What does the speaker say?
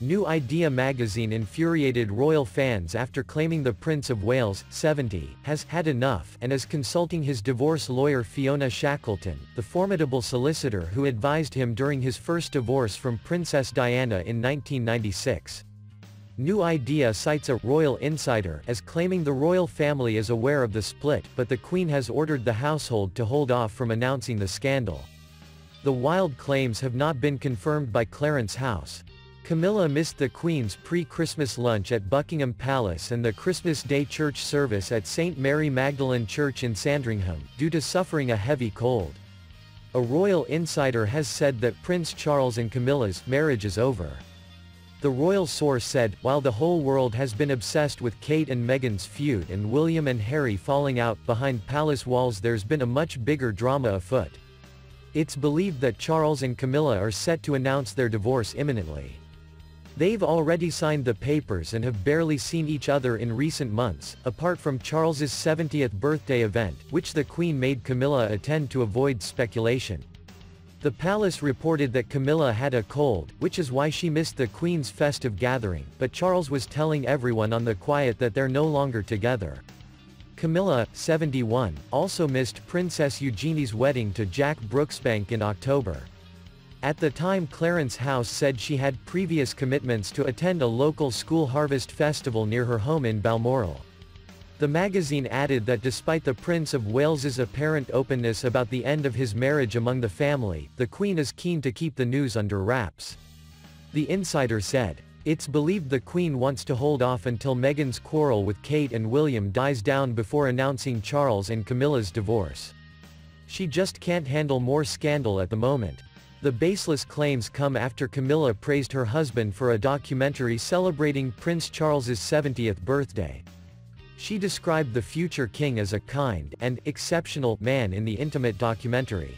New Idea magazine infuriated royal fans after claiming the Prince of Wales, 70, has had enough and is consulting his divorce lawyer Fiona Shackleton, the formidable solicitor who advised him during his first divorce from Princess Diana in 1996. New Idea cites a royal insider as claiming the royal family is aware of the split but the Queen has ordered the household to hold off from announcing the scandal. The wild claims have not been confirmed by Clarence House. Camilla missed the Queen's pre-Christmas lunch at Buckingham Palace and the Christmas Day church service at St. Mary Magdalene Church in Sandringham, due to suffering a heavy cold. A royal insider has said that Prince Charles and Camilla's marriage is over. The royal source said, while the whole world has been obsessed with Kate and Meghan's feud and William and Harry falling out behind palace walls there's been a much bigger drama afoot. It's believed that Charles and Camilla are set to announce their divorce imminently. They've already signed the papers and have barely seen each other in recent months, apart from Charles's 70th birthday event, which the Queen made Camilla attend to avoid speculation. The palace reported that Camilla had a cold, which is why she missed the Queen's festive gathering, but Charles was telling everyone on the quiet that they're no longer together. Camilla, 71, also missed Princess Eugenie's wedding to Jack Brooksbank in October. At the time Clarence House said she had previous commitments to attend a local school harvest festival near her home in Balmoral. The magazine added that despite the Prince of Wales's apparent openness about the end of his marriage among the family, the Queen is keen to keep the news under wraps. The insider said, It's believed the Queen wants to hold off until Meghan's quarrel with Kate and William dies down before announcing Charles and Camilla's divorce. She just can't handle more scandal at the moment. The baseless claims come after Camilla praised her husband for a documentary celebrating Prince Charles's 70th birthday. She described the future king as a kind and exceptional man in the intimate documentary.